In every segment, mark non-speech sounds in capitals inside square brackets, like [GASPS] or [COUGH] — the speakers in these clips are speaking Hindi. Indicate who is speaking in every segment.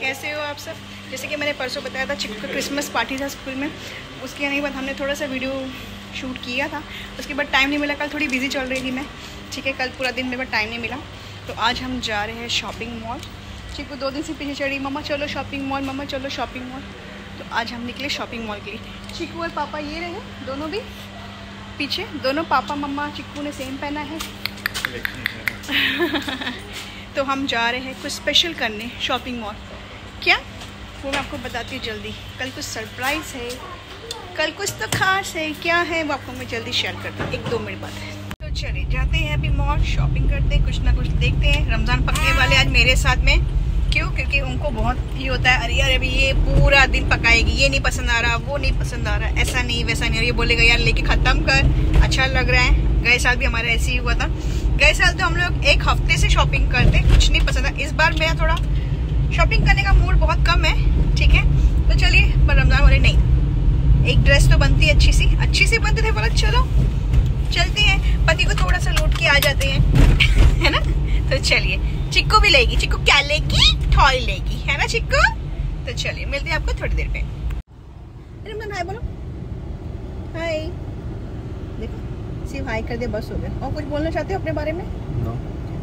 Speaker 1: कैसे हो आप सब? जैसे कि मैंने परसों बताया था चिक्कू का क्रिसमस पार्टी था स्कूल में। उसके आने के बाद हमने थोड़ा सा वीडियो शूट किया था। उसके बाद टाइम नहीं मिला, कल थोड़ी बिज़ी चल रही थी मैं। ठीक है, कल पूरा दिन मेरे पास टाइम नहीं मिला। तो आज हम जा रहे हैं शॉपिंग मॉल चिक्कू दो दिन से पीछे चढ़ी मम्मा, चलो शॉपिंग मॉल मम्मा, चलो शॉपिंग मॉल तो आज हम निकले शॉपिंग मॉल के लिए। चिक्कू और पापा ये रहे, दोनों भी पीछे। दोनों, पापा, मम्मा चिक्कू ने सेम पहना है। [LAUGHS] तो हम जा रहे हैं कुछ स्पेशल करने शॉपिंग मॉल क्या? वो मैं आपको बताती हूँ जल्दी। कल कुछ सरप्राइज़ है। कल कुछ तो खास है। क्या है, वो आपको मैं जल्दी शेयर करती हूँ एक दो मिनट बाद तो चले जाते हैं अभी मॉल शॉपिंग करते हैं, कुछ ना कुछ देखते हैं। रमज़ान पकने वाले आज मेरे साथ में। क्यों? क्योंकि उनको बहुत ही होता है। अरे यार, अभी ये पूरा दिन पकाएगी। ये नहीं पसंद आ रहा, वो नहीं पसंद आ रहा। ऐसा नहीं, वैसा नहीं। और ये बोलेगा, यार, लेके ख़त्म कर। अच्छा लग रहा है। गए साल भी हमारा ऐसे ही हुआ था। गए साल तो हम लोग एक हफ़्ते से शॉपिंग करते। कुछ नहीं पसंद है इस बार मेरा थोड़ा शॉपिंग करने का मूड बहुत कम है ठीक है? तो चलिए पर रमज़ान वाले नहीं। एक ड्रेस तो बनती है अच्छी सी। अच्छी सी बनते थे बोला चलो चलते हैं। पति को थोड़ा सा लूट के आ जाते हैं [LAUGHS] है ना? तो चलिए चिक्कू भी लेगी। चिक्कू क्या लेगी? टॉय लेगी है ना चिक्कू? तो चलिए मिलते हैं आपको थोड़ी देर पे। रमज़ान हाय बोलो। हाय देखो सिर्फ़ हाई कर दे बस हो गया। और कुछ बोलना चाहते हो अपने बारे में?
Speaker 2: No.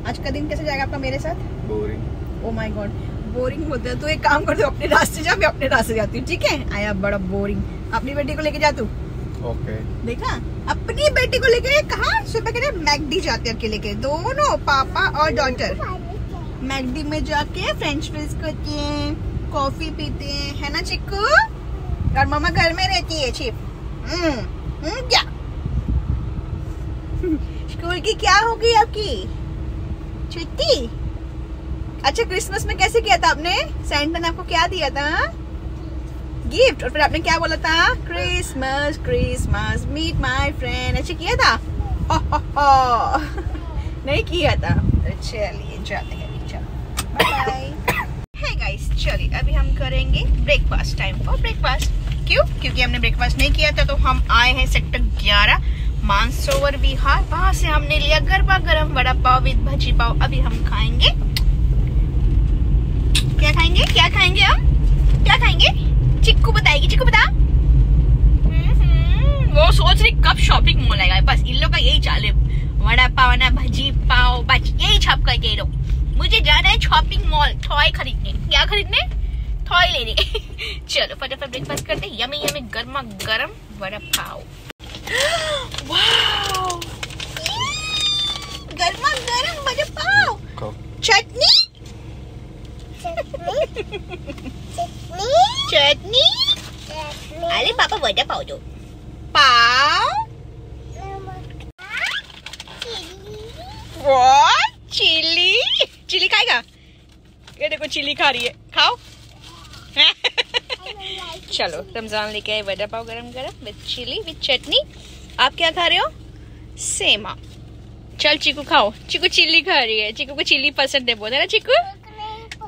Speaker 1: आज का दिन कैसे जाएगा आपका मेरे साथ?
Speaker 2: Boring.
Speaker 1: Oh my God boring होता है तो एक काम कर दो अपने रास्ते जा मैं अपने रास्ते जाती हूँ ठीक है? आया बड़ा बोरिंग। अपनी बेटी को लेके जा तू
Speaker 2: Okay.
Speaker 1: देखा? अपनी बेटी को लेके कहा? सुबह के मैगडी जाते हैं अकेले के। दोनों पापा और डॉटर मैगडी में जाके फ्रेंच फ्राइज करते हैं कॉफ़ी पीते हैं है ना चिक्कू? और मामा घर में रहती है चिप हम्म हम्म, क्या? [LAUGHS] स्कूल की क्या होगी आपकी? छुट्टी? अच्छा क्रिसमस में कैसे किया था आपने? सैंटा ने आपको क्या दिया था? गिफ्ट और फिर आपने क्या बोला था? Christmas Christmas meet my friend अच्छा किया था? हो, हो, हो। नहीं किया था। चलिए जाते हैं गाइस चलिए अभी हम करेंगे ब्रेकफास्ट टाइम फॉर ब्रेकफास्ट क्यों? क्योंकि हमने ब्रेकफास्ट नहीं किया था तो हम आए हैं सेक्टर 11 मानसरोवर विहार। वहाँ से हमने लिया गरबा गरम वड़ा पाव विद भजी पाव। अभी हम खाएँगे क्या खाएँगे? क्या खाएँगे हम? क्या खाएँगे? चिक्कू बताएगी चिक्कू बता। हम्म, वो सोच रही कब शॉपिंग मॉल आएगा। बस इन लोग का यही चाल। है वड़ा पाव ना भजी पाव बस यही छप कर के लोग। मुझे जाना है शॉपिंग मॉल टॉय खरीदने। क्या खरीदने? टॉय लेने। [LAUGHS] चलो फटाफट ब्रेकफास्ट करते हैं। यमी यमी गर्मा गर्म वड़ा पाव। [GASPS] गर्मा गर्म वड़ा पाव। चटनी? चटनी अरे पापा वड़ा पाव दो पाव? चिली चिली खाएगा ये देखो चिली खा रही है खाओ चलो रमज़ान लेके आए वड़ा पाव गरम गरम विद चिली विद चटनी आप क्या खा रहे हो सेमा चल चीकू खाओ चीकू चिल्ली खा रही है चीकू को चिल्ली पसंद है बोला ना चीकू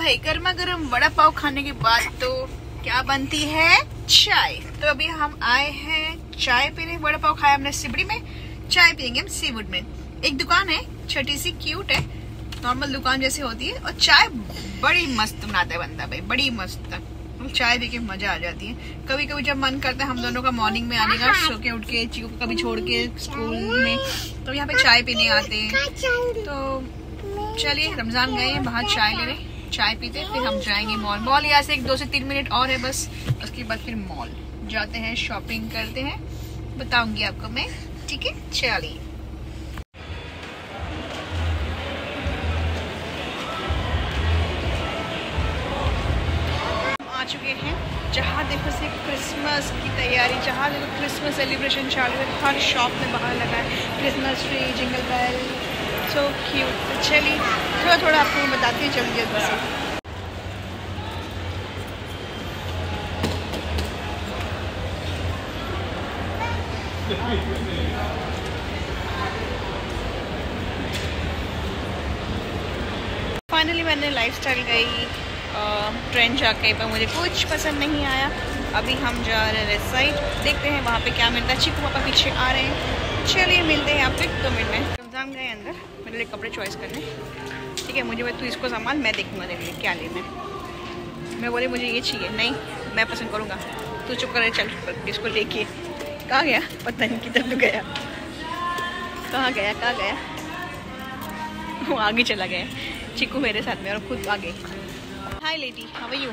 Speaker 1: भाई गर्मा गर्म वड़ा पाव खाने के बाद तो क्या बनती है? चाय। तो अभी हम आए हैं चाय पीने, वड़ा पाव खाया हमने सिबड़ी में, चाय पियेंगे हम सीवुड में। एक दुकान है, छोटी सी क्यूट है नॉर्मल दुकान जैसी होती है, और चाय बड़ी मस्त बनाता है बंदा भाई, बड़ी मस्त। चाय पी के मज़ा आ जाती है। कभी कभी जब मन करता है, हम दोनों का मॉर्निंग में आने का, सो के उठ के चीकू को कभी छोड़ के स्कूल में तो यहाँ पे चाय पीने आते हैं। तो चलिए, रमज़ान गए हैं बाहर चाय ले रहे चाय पीते, फिर हम जाएँगे मॉल मॉल यहाँ से एक दो से तीन मिनट और है बस. उसके बाद फिर मॉल जाते हैं शॉपिंग करते हैं. बताऊँगी आपको मैं. ठीक है? चलिए. आ चुके हैं जहाँ देखो से क्रिसमस की तैयारी, जहाँ देखो क्रिसमस सेलिब्रेशन चालू है. हर शॉप में बाहर लगा है. Christmas tree jingle bell so cute चलिए थोड़ा थोड़ा आपको बताती हूँ जल्दी जल्दी फाइनली मैंने लाइफ स्टाइल गई ट्रेन जाके पर मुझे कुछ पसंद नहीं आया। अभी हम जा रहे हैं साइड देखते हैं वहाँ पे क्या मिलता है। चिकू पापा पीछे आ रहे हैं। चलिए मिलते हैं आपको दो मिनट में। रमज़ान गए अंदर, मेरे लिए कपड़े चॉइस करने। ठीक है, मुझे तू इसको सामान मैं देखूँगा तेरे लिए क्या लेना है। मैं बोले, मुझे ये चाहिए। नहीं, मैं पसंद करूँगा। तू चुप कर चल, इसको लेके। कहाँ गया? पता नहीं किधर तो गया। कहाँ गया कहाँ गया? वो आगे चला गया। चिक्कू मेरे साथ में और खुद आगे। हाय लेडी हाउ यू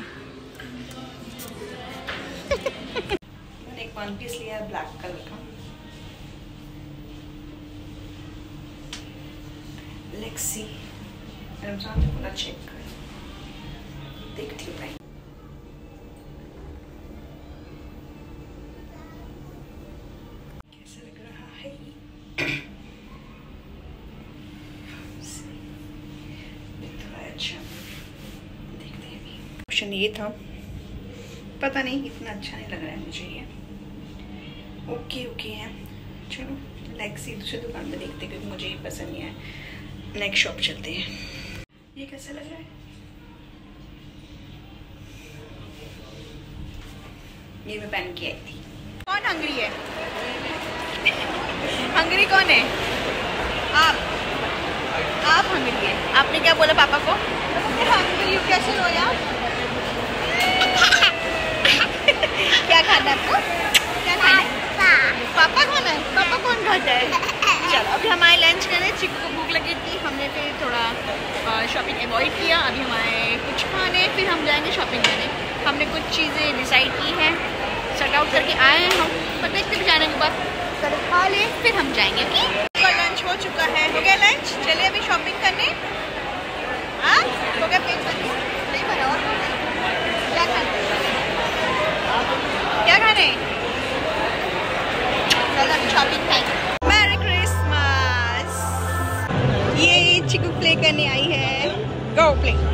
Speaker 1: एक वन पीस लिया ब्लैक कलर का। लेट्स सी रमज़ान पूरा चेक कर देखती हूँ भाई कैसा लग रहा है अभी ये था। पता नहीं, इतना अच्छा नहीं लग रहा है मुझे ये। ओके ओके है। चलो नेक्स्ट सी दूसरी दुकान पर देखते क्योंकि मुझे ये पसंद नहीं है। नेक्स्ट शॉप चलते हैं। ये कैसा लग रहा है? ये मैं पहन के आई थी। कौन हंगरी है? हंगरी कौन है? आप। आप हंगरी है। आपने क्या बोला पापा को? हंगरी कैसे हो यार? क्या खाना आपको? क्या खाना पापा कौन है? पापा कौन खाता है? चलो अभी हमारे लंच करें चिक्कू को भूख लगी थी हमने फिर थोड़ा शॉपिंग अवॉइड किया, अभी हमारे कुछ खाने, फिर हम जाएँगे शॉपिंग करने। हमने कुछ चीज़ें डिसाइड की हैं सट आउट करके आए हैं हम, पर देखते भी जाने के बाद। कल खा लें, फिर हम जाएँगे ओके लंच हो चुका है। हो गया लंच चलिए अभी शॉपिंग करने। हाँ? हो गया Go, please.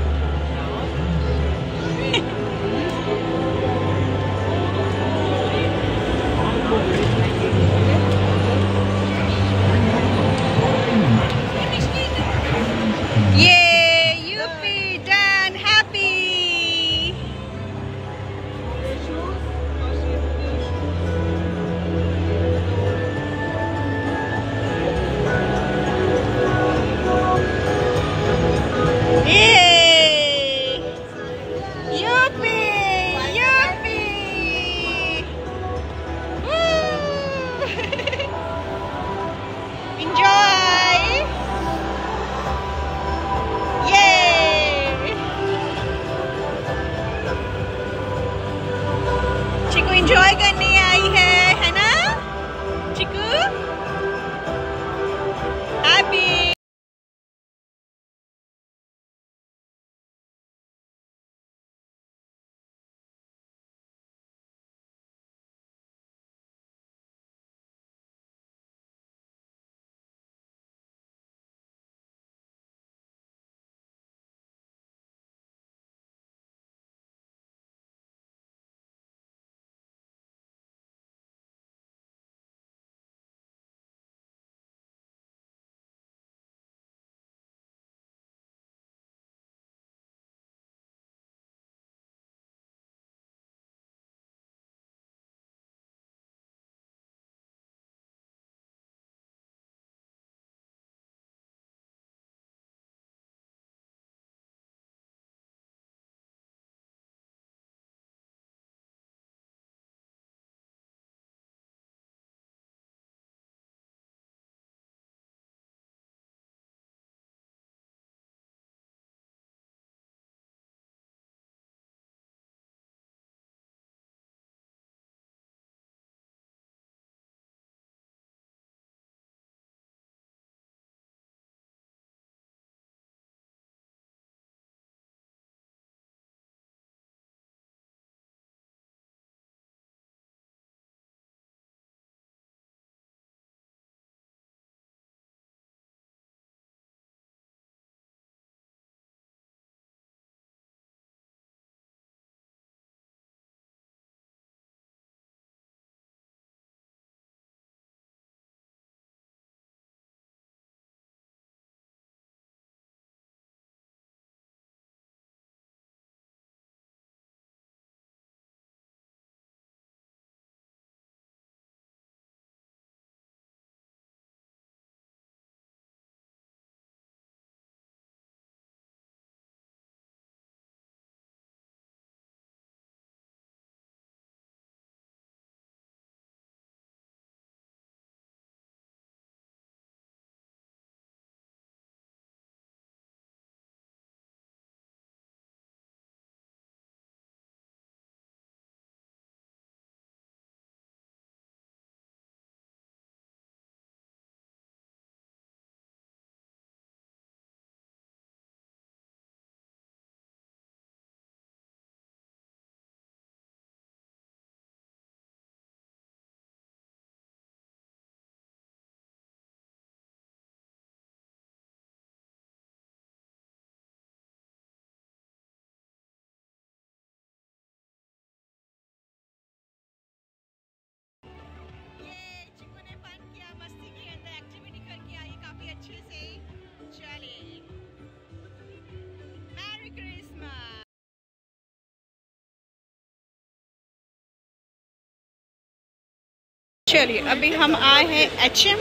Speaker 1: चलिए अभी हम आए हैं एच एम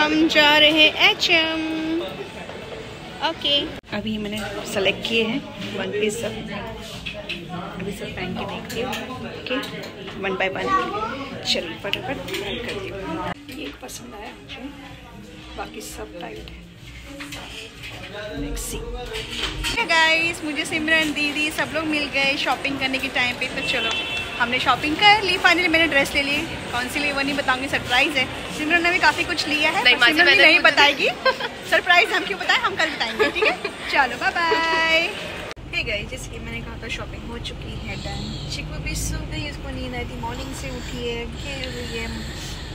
Speaker 1: हम जा रहे हैं एच एम ओके अभी मैंने सेलेक्ट किए हैं। वन पीस सब। अभी सब पहन के देखती हूँ। ओके वन बाय वन चलिए फटाफट कर दी ये पसंद आया मुझे। बाकी सब टाइट है। गाइस मुझे सिमरन दीदी सब लोग मिल गए शॉपिंग करने के टाइम पे तो चलो। हमने शॉपिंग कर ली फाइनली मैंने ड्रेस ले ली। कौन सी ली वो नहीं बताऊँगी सरप्राइज़ है। सिमरन ने भी काफ़ी कुछ लिया है नहीं, सिमरन भी नहीं बताएगी। सरप्राइज़ हम क्यों बताएँ? हम कल बताएँगे ठीक है? चलो बाय बाय हे गई जैसे कि मैंने कहा था शॉपिंग हो चुकी है डन चिकू भी सो गई उसको नींद आई थी मॉर्निंग से उठी है खेल रही है।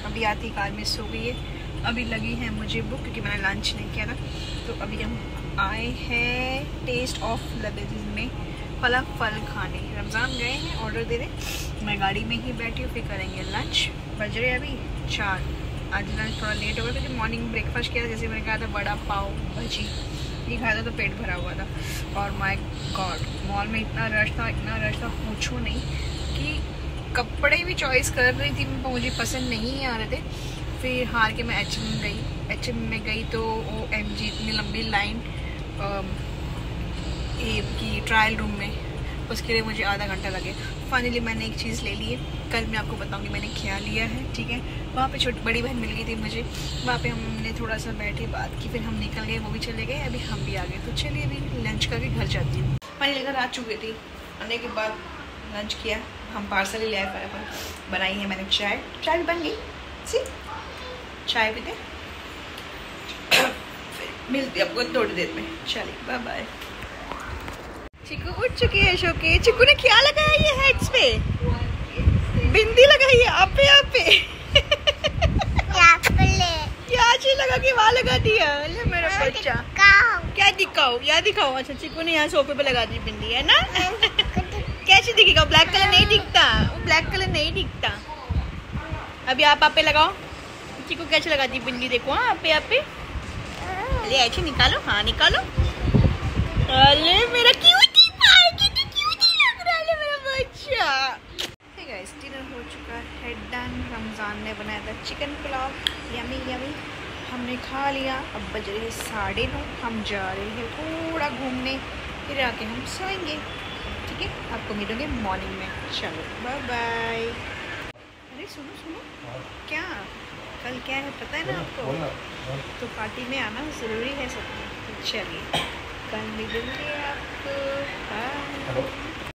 Speaker 1: अभी आती कार में सो गई है। अभी लगी है मुझे बुक क्योंकि मैंने लंच नहीं किया था। तो अभी हम आए हैं टेस्ट ऑफ़ लबेज में। फला फल खाने। रमज़ान गए हैं ऑर्डर दे रहे मैं गाड़ी में ही बैठी हूँ, फिर करेंगे लंच बज रहे अभी चार। आज लंच थोड़ा लेट हो गया, क्योंकि मॉर्निंग ब्रेकफास्ट किया जैसे मैंने कहा था बड़ा पाव भजी। ये खाया था तो पेट भरा हुआ था। और माई गॉड मॉल में इतना रश था, इतना रश था, पूछो नहीं कि कपड़े भी चॉइस कर रही थी मुझे पसंद नहीं आ रहे थे। फिर हार के मैं एच गई। एच एम में गई तो वो एम जी इतनी लंबी लाइन की ट्रायल रूम में। उसके लिए मुझे आधा घंटा लगे। फाइनली मैंने एक चीज़ ले ली है। कल मैं आपको बताऊँगी, मैंने क्या लिया है, ठीक है? वहाँ पे छोटी, बड़ी बहन मिल गई थी मुझे। वहाँ पे हमने थोड़ा सा बैठे, बात की, फिर हम निकल गए, वो भी चले गए, अभी हम भी आ गए। तो चलिए अभी लंच करके घर जाती हूँ। फाइनली घर आ चुकी थी। आने के बाद लंच किया। हम पार्सल ही ले आए बनाई है मैंने चाय। चाय भी बन गई। सी चाय दे [COUGHS] मिलती आपको थोड़ी देर में। चलिए बाय बाय चिकू उठ चुकी है शोके। चिकू ने क्या लगाया ये हेड्स पे? बिंदी लगाई है आप पे आप। पे क्या चीज़ लगा के वहाँ लगा दिया। अरे मेरा बच्चा। क्या दिखाओ? या दिखाओ। अच्छा चिकू ने यहाँ सोफे पे लगा दी बिंदी है ना? कैसे दिखेगा? ब्लैक कलर नहीं दिखता। वो ब्लैक कलर नहीं दिखता। अभी आप आप पे लगाओ। चिकू कैसे लगा दी बिंदी? देखो हाँ आप पे आप। पे अरे ऐसे निकालो। हाँ निकालो। अरे मेरा क्यूटी गाइस डिनर हो चुका है डन रमज़ान ने बनाया था चिकन पुलाव यमी यमी हमने खा लिया अब बज रहे साढ़े नौ. हम जा रहे हैं थोड़ा घूमने. फिर आके हम सोएँगे ठीक है? आपको मिलोगे मॉर्निंग में. चलो बाय बाय अरे सुनो सुनो. क्या? कल क्या है पता है ना आपको? तो पार्टी में आना ज़रूरी है सब. तो चलिए कल मिलेंगे आपको. बाय